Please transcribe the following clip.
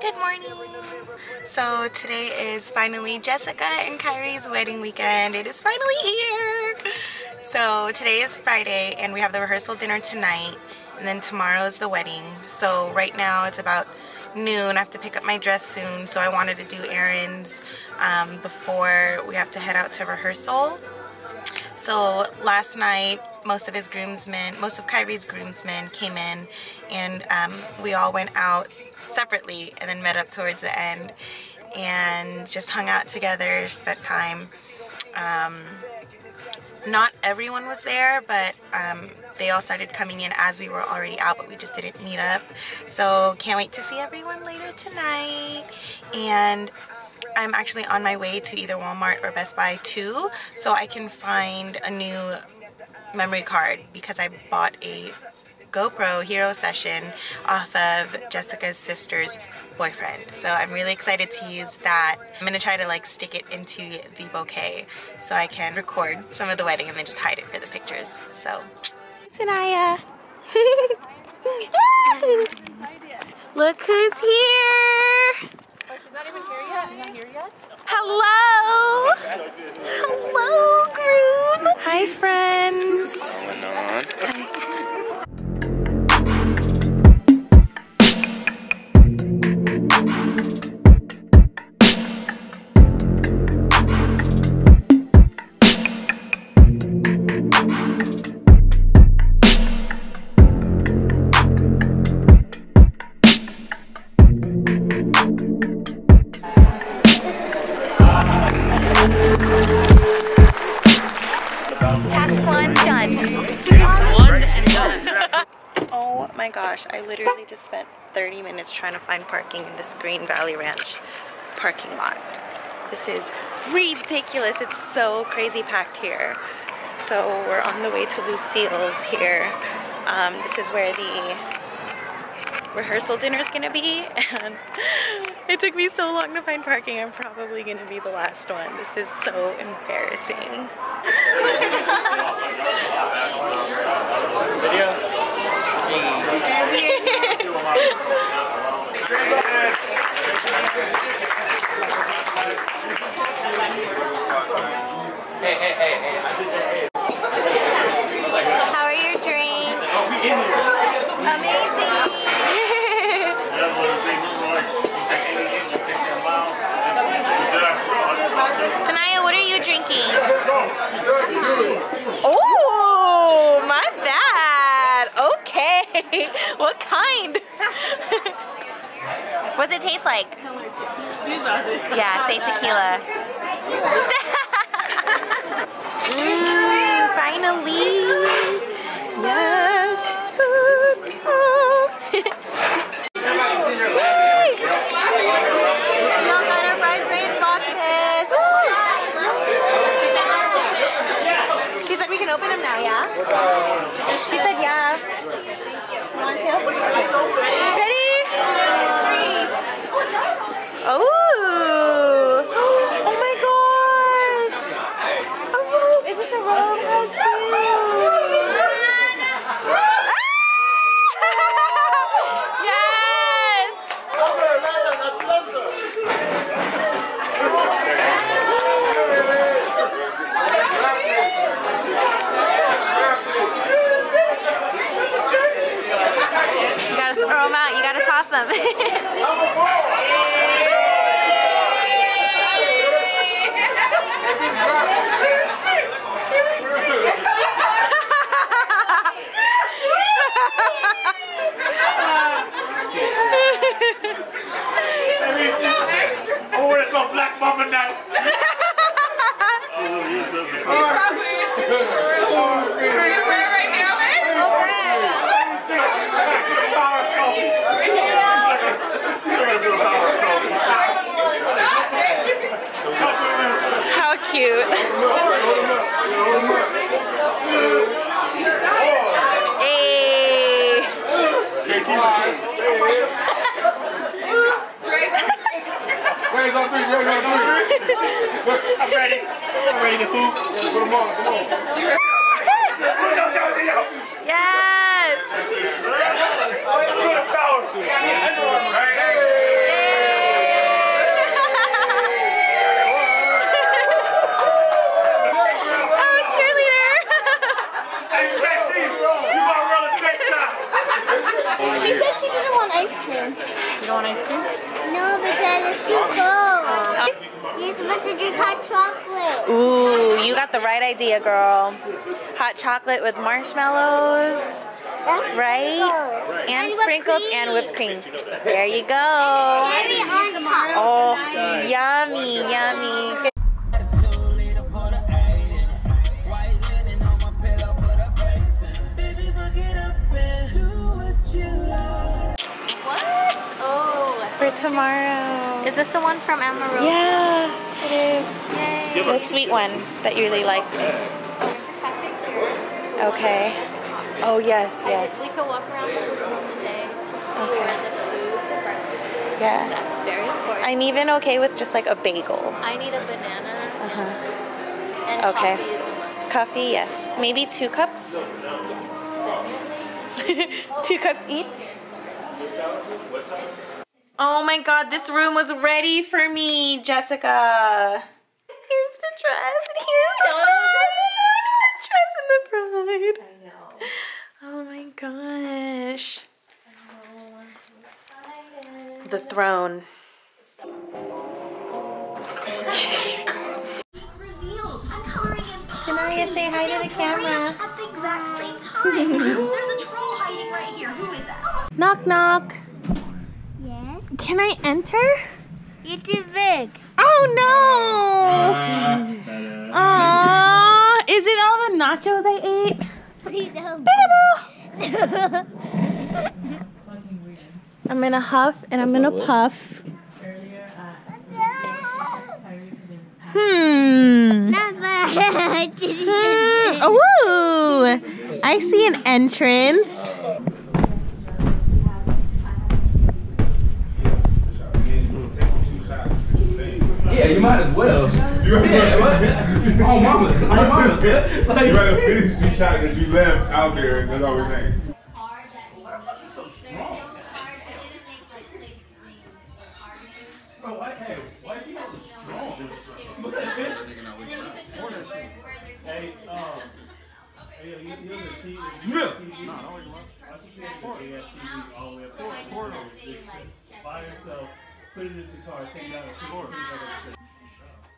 Good morning. So today is finally Jessica and Khiry's wedding weekend. It is finally here. So today is Friday and we have the rehearsal dinner tonight and then tomorrow is the wedding. So right now it's about noon. I have to pick up my dress soon so I wanted to do errands um, before we have to head out to rehearsal. So last night most of his groomsmen, most of Khiry's groomsmen came in and um, we all went out separately and then met up towards the end and just hung out together, spent time. Um, not everyone was there, but um, they all started coming in as we were already out, but we just didn't meet up. So can't wait to see everyone later tonight. And I'm actually on my way to either Walmart or Best Buy too, so I can find a new memory card because I bought a GoPro hero session off of Jessica's sister's boyfriend. So I'm really excited to use that. I'm gonna try to like stick it into the bouquet so I can record some of the wedding and then just hide it for the pictures. So, Sanaya. Look who's here. Oh, she's not even here yet Hello. Hello, groom. Hi, friends. Gosh, I literally just spent 30 minutes trying to find parking in this Green Valley Ranch parking lot. This is ridiculous. It's so crazy packed here. So we're on the way to Lucille's here. Um, this is where the rehearsal dinner is gonna be and it took me so long to find parking. I'm probably gonna be the last one. This is so embarrassing. How are your drinks? Amazing. Sanaya, what are you drinking? Oh, my bad. Okay. What kind? What's it taste like? Yeah, say tequila. mm, finally. Yes. Milk on our bridesmaid boxes. She said we can open them now, yeah? she said yeah. Want to? Ready? Oh. Oh my gosh. A robe. Is this a robe? How cute. yes. You gotta them out. You gotta toss them. Wear this little black mama night. How cute. Hey. Raise on three, raise on three. I'm ready. I'm ready to hoop. Put them on, come on. Yes. A power to it. Right? Don't want ice cream? No, because it's too cold. You're supposed to drink hot chocolate. Ooh, you got the right idea, girl. Hot chocolate with marshmallows, That's right? good. And whipped sprinkles cream. and whipped cream. There you go. Cherry on top. Oh, yummy, yummy. Tomorrow. Is this the one from Amarillo? Yeah, it is. Yay. The sweet one that you really liked. There's a cafe here. Okay. Oh, yes, I yes. did, we could walk around the hotel today to see Okay. where the food for breakfast is. Yeah. That's very important. I'm even okay with just like a bagel. I need a banana Uh huh. and Okay. coffee is a must. Coffee, yes. Maybe two cups? Yes. two cups each? Oh my god, this room was ready for me, Jessica. Here's the dress, and here's the bride. The dress and the bride. I know. Oh my gosh. Oh, I'm so excited. The throne. revealed. I'm coloring in Shania, say hi to the camera. at the exact same time. There's a troll hiding right here. Who is that? Knock, knock. Yes. Can I enter? You're too big. Oh no! Aww, is it all the nachos I ate? Please. I'm in a huff and I'm in a puff. Hmm. Not bad. Hmm. I see an entrance. Well. You Yeah, what? Oh, mama's. Oh, mama's. You Like, rather finish two shots that you left out there. That's all we're saying. bro, why, hey, why is he so strong? Hey, um, hey, you, you know the T, Yeah. TV, no, no, I should see the ASTV all the way up to the. By yourself, put it in the car, take it out, and put it in the